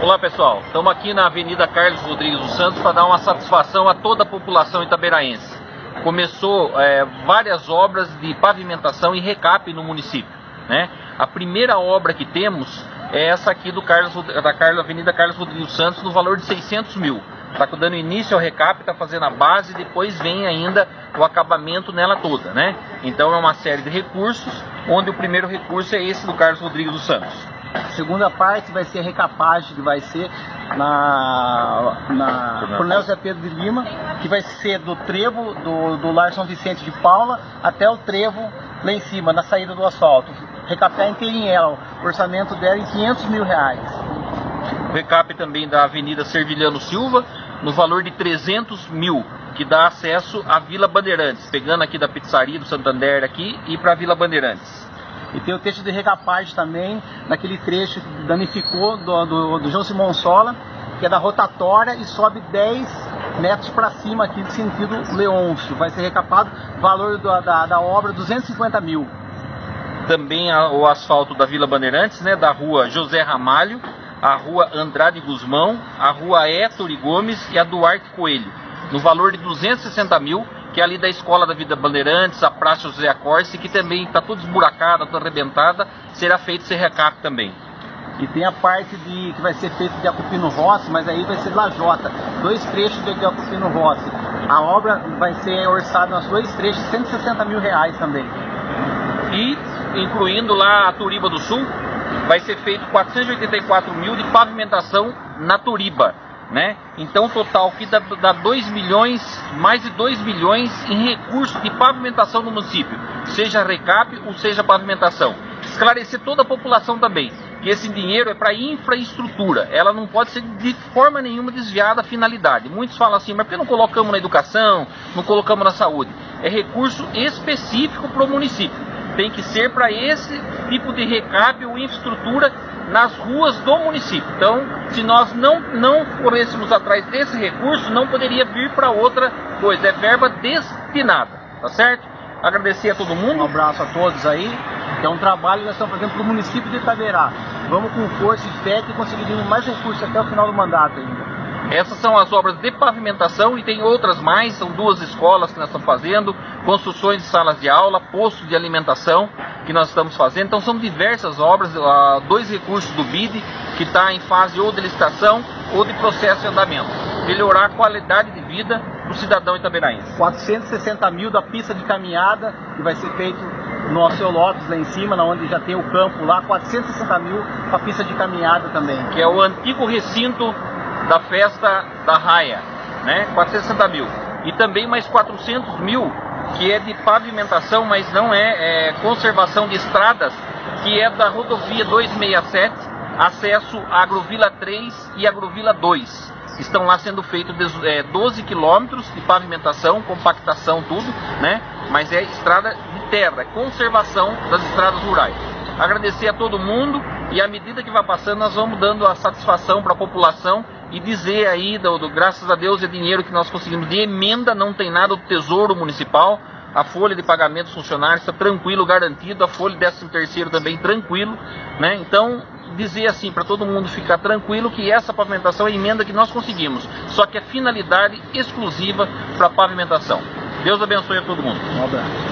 Olá pessoal, estamos aqui na Avenida Carlos Rodrigues dos Santos para dar uma satisfação a toda a população itaberaense. Começou é, várias obras de pavimentação e recap no município. Né? A primeira obra que temos é essa aqui do Carlos, da Carlos, Avenida Carlos Rodrigues dos Santos no valor de 600 mil. Está dando início ao recap, está fazendo a base, depois vem ainda o acabamento nela toda, né? Então é uma série de recursos, onde o primeiro recurso é esse do Carlos Rodrigues dos Santos. A segunda parte vai ser a recapagem, que vai ser na, na Coronel Zé Pedro de Lima, que vai ser do trevo do, do Lar São Vicente de Paula até o trevo lá em cima, na saída do asfalto. Recapar inteirinha ela, o orçamento dela em 500 mil reais. Recap também da Avenida Servilhano Silva, no valor de 300 mil, que dá acesso à Vila Bandeirantes, pegando aqui da pizzaria do Santander aqui e para a Vila Bandeirantes. E tem o trecho de recapagem também, naquele trecho que danificou do, do, do João Simão Sola, que é da rotatória e sobe 10 metros para cima aqui de sentido Leôncio. Vai ser recapado, valor da, da, da obra 250 mil. Também a, o asfalto da Vila Bandeirantes, né, da rua José Ramalho, a rua Andrade Guzmão, a rua Héctor Gomes e a Duarte Coelho, no valor de 260 mil que é ali da Escola da Vida Bandeirantes, a Praça José Acorce, que também está tudo esburacada, toda arrebentada, será feito esse recap também. E tem a parte de, que vai ser feita de Acupino Rossi, mas aí vai ser lajota, dois trechos de Acupino Rossi. A obra vai ser orçada nos dois trechos, 160 mil reais também. E, incluindo lá a Turiba do Sul, vai ser feito 484 mil de pavimentação na Turiba né? Então, total que dá, dá 2 milhões, mais de 2 milhões em recursos de pavimentação no município, seja recap ou seja pavimentação. Esclarecer toda a população também que esse dinheiro é para infraestrutura, ela não pode ser de forma nenhuma desviada da finalidade. Muitos falam assim, mas por que não colocamos na educação, não colocamos na saúde? É recurso específico para o município. Tem que ser para esse tipo de recap ou infraestrutura nas ruas do município. Então, se nós não, não corrêssemos atrás desse recurso, não poderia vir para outra coisa. É verba destinada, tá certo? Agradecer a todo mundo. Um abraço a todos aí. É um trabalho que nós estamos fazendo para o município de Itaberá. Vamos com força e fé que conseguiremos mais recursos até o final do mandato ainda. Essas são as obras de pavimentação e tem outras mais, são duas escolas que nós estamos fazendo, construções de salas de aula, postos de alimentação que nós estamos fazendo. Então são diversas obras, ah, dois recursos do BID que está em fase ou de licitação ou de processo de andamento. Melhorar a qualidade de vida do cidadão itaberaense. 460 mil da pista de caminhada que vai ser feito no Alceu Lopes lá em cima, onde já tem o campo lá, 460 mil para a pista de caminhada também. Que é o antigo recinto da festa da raia, né? 460 mil. E também mais 400 mil que é de pavimentação, mas não é, é conservação de estradas, que é da rodovia 267, acesso à Agrovila 3 e Agrovila 2. Estão lá sendo feitos é, 12 quilômetros de pavimentação, compactação, tudo, né? Mas é estrada de terra, é conservação das estradas rurais. Agradecer a todo mundo e à medida que vai passando, nós vamos dando a satisfação para a população e dizer aí, do, do, graças a Deus, é dinheiro que nós conseguimos de emenda, não tem nada do Tesouro Municipal, a folha de pagamento dos funcionários está tranquilo, garantido, a folha 13 terceiro também tranquilo, né? Então, dizer assim, para todo mundo ficar tranquilo que essa pavimentação é emenda que nós conseguimos, só que é finalidade exclusiva para pavimentação. Deus abençoe a todo mundo. Um abraço.